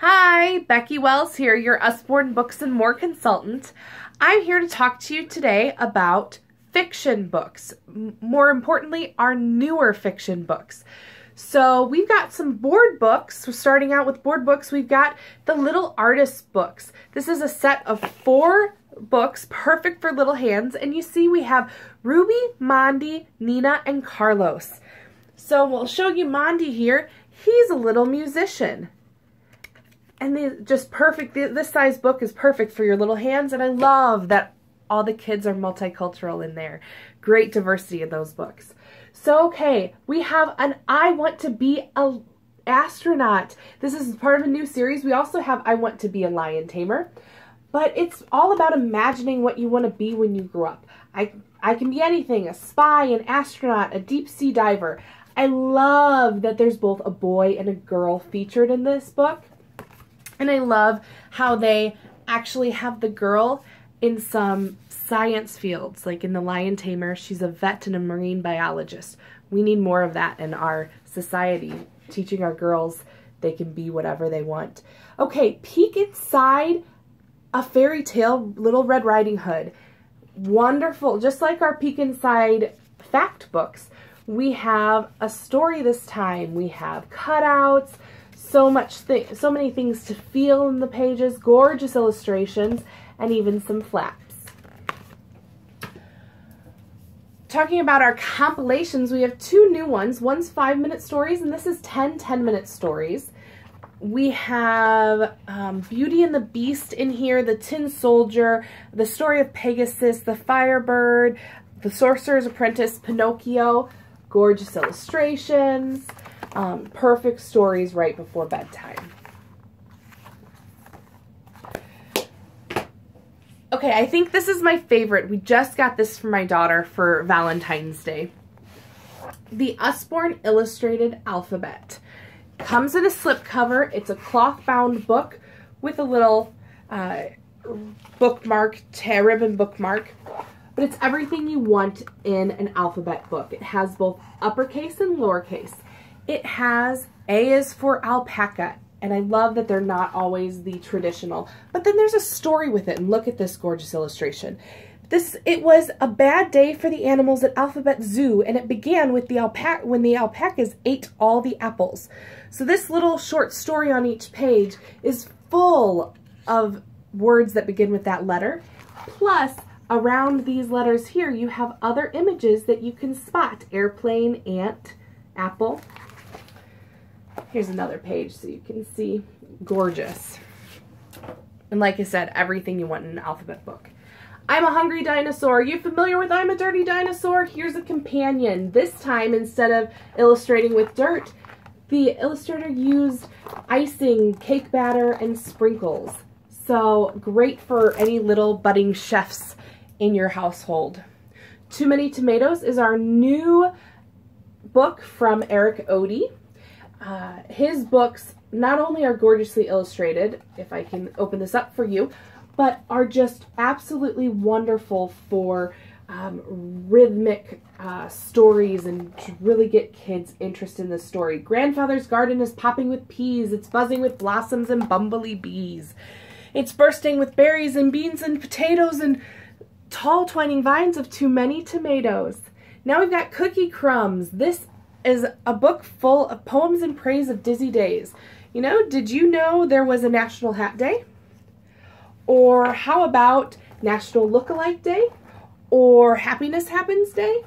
Hi, Becky Wells here, your Usborne Books and More consultant. I'm here to talk to you today about fiction books. more importantly, our newer fiction books. So we've got some board books. So starting out with board books, we've got the Little Artist books. This is a set of four books, perfect for little hands. And you see we have Ruby, Mondi, Nina, and Carlos. So we'll show you Mondi here. He's a little musician. And they just perfect. This size book is perfect for your little hands. And I love that all the kids are multicultural in there. Great diversity in those books. So, okay, we have an I Want to Be a Astronaut. This is part of a new series. We also have I Want to Be a Lion Tamer. But it's all about imagining what you want to be when you grow up. I, I can be anything, a spy, an astronaut, a deep sea diver. I love that there's both a boy and a girl featured in this book. And I love how they actually have the girl in some science fields, like in The Lion Tamer, she's a vet and a marine biologist. We need more of that in our society, teaching our girls they can be whatever they want. Okay, peek inside a fairy tale, Little Red Riding Hood. Wonderful, just like our peek inside fact books we have a story this time. We have cutouts, so much thing, so many things to feel in the pages, gorgeous illustrations, and even some flaps. Talking about our compilations, we have two new ones. One's five minute stories, and this is 10 10 minute stories. We have um, Beauty and the Beast in here, The Tin Soldier, The Story of Pegasus, The Firebird, The Sorcerer's Apprentice, Pinocchio gorgeous illustrations, um, perfect stories right before bedtime. Okay, I think this is my favorite. We just got this for my daughter for Valentine's Day. The Usborne Illustrated Alphabet. Comes in a slipcover. It's a cloth-bound book with a little uh, bookmark, ribbon bookmark but it's everything you want in an alphabet book. It has both uppercase and lowercase. It has A is for alpaca, and I love that they're not always the traditional. But then there's a story with it, and look at this gorgeous illustration. This It was a bad day for the animals at Alphabet Zoo, and it began with the alpaca when the alpacas ate all the apples. So this little short story on each page is full of words that begin with that letter, plus Around these letters here, you have other images that you can spot. Airplane, ant, apple. Here's another page so you can see. Gorgeous. And like I said, everything you want in an alphabet book. I'm a hungry dinosaur. Are you familiar with I'm a dirty dinosaur? Here's a companion. This time, instead of illustrating with dirt, the illustrator used icing, cake batter, and sprinkles. So great for any little budding chefs in your household. Too Many Tomatoes is our new book from Eric Ode. Uh, his books not only are gorgeously illustrated, if I can open this up for you, but are just absolutely wonderful for um, rhythmic uh, stories and to really get kids interested in the story. Grandfather's garden is popping with peas. It's buzzing with blossoms and bumblebee bees. It's bursting with berries and beans and potatoes and tall twining vines of too many tomatoes. Now we've got Cookie Crumbs. This is a book full of poems in praise of dizzy days. You know, did you know there was a National Hat Day? Or how about National Look-alike Day? Or Happiness Happens Day?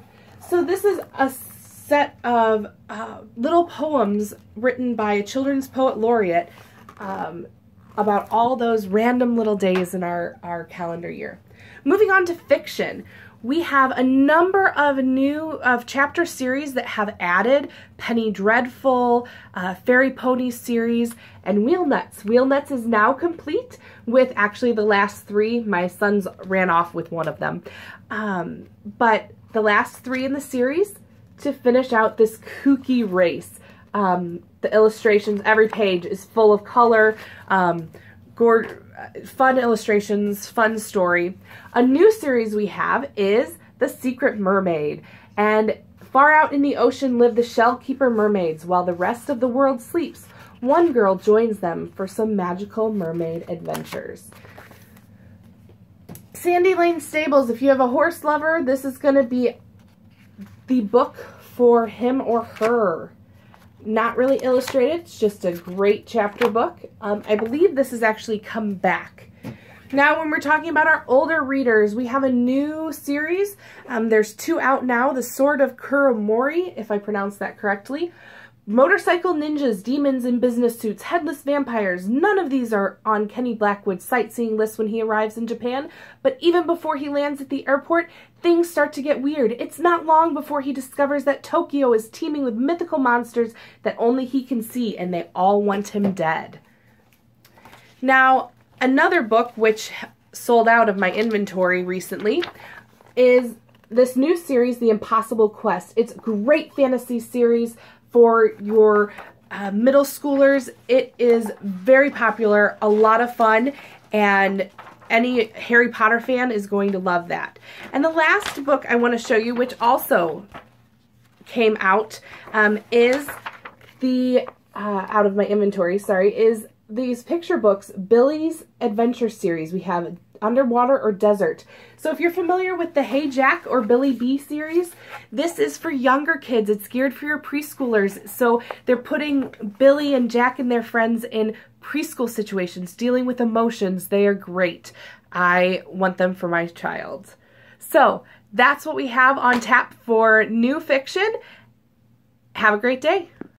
So this is a set of uh, little poems written by a children's poet laureate um, about all those random little days in our, our calendar year. Moving on to fiction, we have a number of new of chapter series that have added Penny Dreadful, uh, Fairy Pony series, and Wheel Nuts. Wheel Nuts is now complete with actually the last three. My sons ran off with one of them. Um, but the last three in the series to finish out this kooky race. Um, the illustrations, every page is full of color, um, Uh, fun illustrations, fun story. A new series we have is The Secret Mermaid. And far out in the ocean live the shell keeper mermaids while the rest of the world sleeps. one girl joins them for some magical mermaid adventures. Sandy Lane Stables, if you have a horse lover, this is going to be the book for him or her. Not really illustrated, it's just a great chapter book. Um, I believe this has actually come back. Now, when we're talking about our older readers, we have a new series. Um, there's two out now, The Sword of Kuromori, if I pronounce that correctly. Motorcycle ninjas, demons in business suits, headless vampires, none of these are on Kenny Blackwood's sightseeing list when he arrives in Japan, but even before he lands at the airport, things start to get weird. It's not long before he discovers that Tokyo is teeming with mythical monsters that only he can see, and they all want him dead. Now, another book which sold out of my inventory recently is this new series, The Impossible Quest. It's a great fantasy series for your uh, middle schoolers. It is very popular, a lot of fun, and any Harry Potter fan is going to love that. And the last book I want to show you, which also came out, um, is the, uh, out of my inventory, sorry, is these picture books, Billie's Adventure Series. We have underwater or desert. So if you're familiar with the Hey Jack or Billie B series, this is for younger kids. It's geared for your preschoolers. So they're putting Billy and Jack and their friends in preschool situations, dealing with emotions. They are great. I want them for my child. So that's what we have on tap for new fiction. Have a great day.